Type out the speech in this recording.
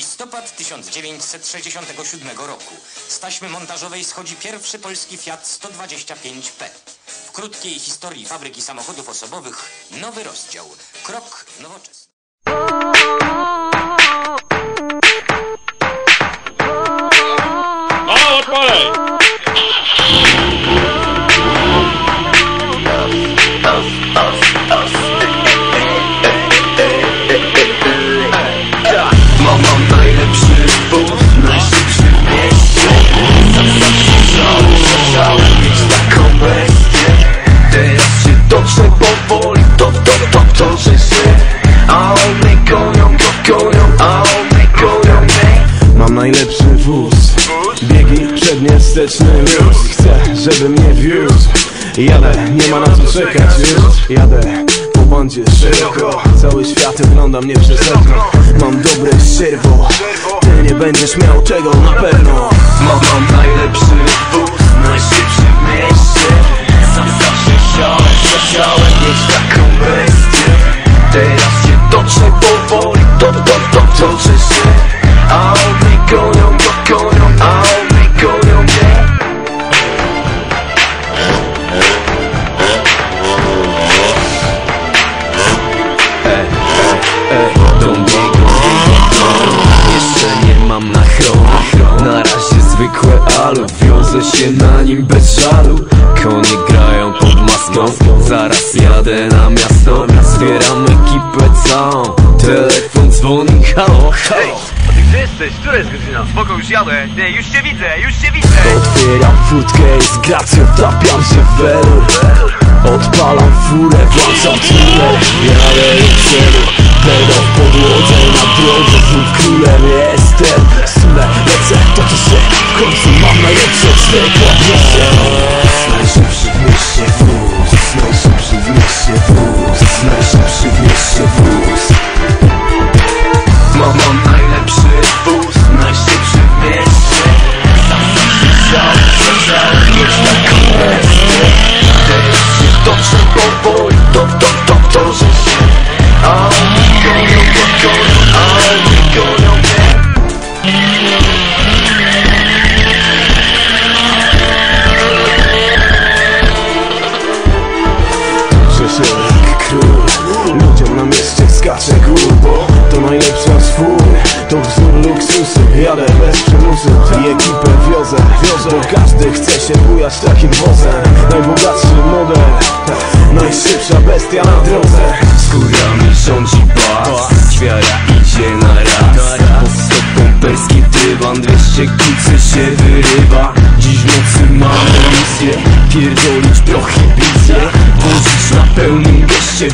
Listopad 1967 roku. Z taśmy montażowej schodzi pierwszy polski Fiat 125P. W krótkiej historii fabryki samochodów osobowych nowy rozdział. Krok w przednie, luz Chcę, żeby mnie wiózł. Jadę, nie ma na co czekać już. Jadę po bandzie szeroko. Cały świat ogląda mnie przez okno. Mam dobre sierwo Ty nie będziesz miał tego na pewno. Mam, mam najlepszy wóz, zwykłe alu Wiozę się na nim bez żalu. Konie grają pod maską. Zaraz jadę na miasto. Zbieram ekipę całą. Telefon dzwoni, halo, halo. Gdzie jesteś? Która jest godzina? Spoko, już jadę. Nie, już cię widzę, już cię widzę. Otwieram furtkę i z gracją tapiam się w welur Odpalam furę, włączam tunel Jadę do celu mieście skacze gór Bo to najlepsza swój To wzór luksusu Jadę bez przymusu. I ekipę wiozę Wiozę. Bo każdy chce się bujać takim wozem. Najbogatszy model Najszybsza bestia na drodze. Skórami rządzi bas Ćwiara idzie na raz. Pod stopą perski dywan 200 kucy się wyrywa. Dziś nocy mamy misję Pierdolić prohibicję. Wozić na pełnym geście